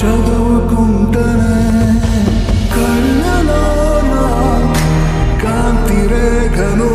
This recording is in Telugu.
చదువుకుంటనే కళ్ళలో కాంతిరేఖను